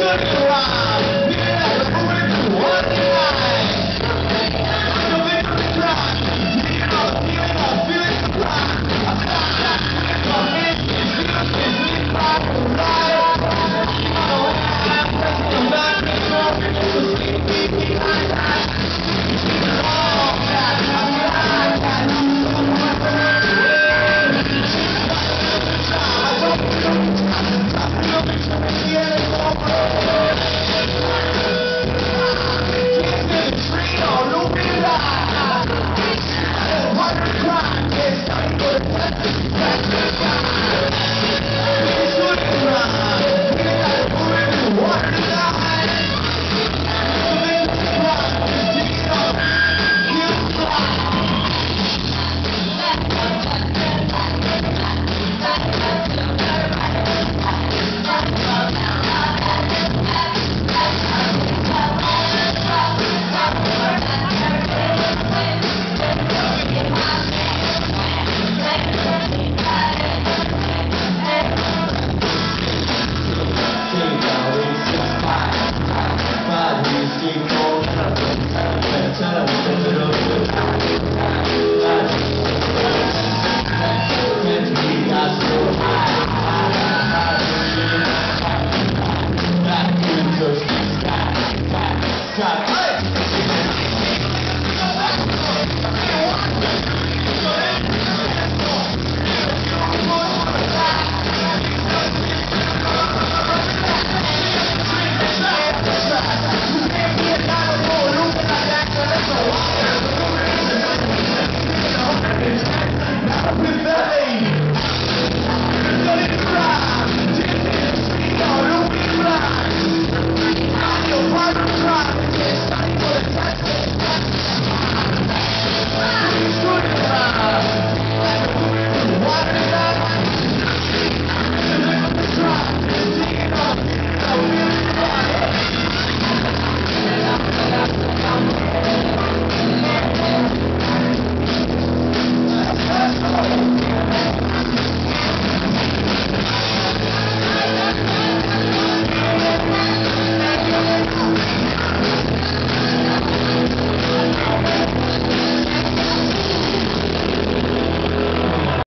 Good cry.